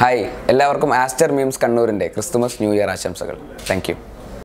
Hi എല്ലാവർക്കും Aster memes കണ്ണൂരിന്റെ Christmas new year ആശംസകൾ. Thank you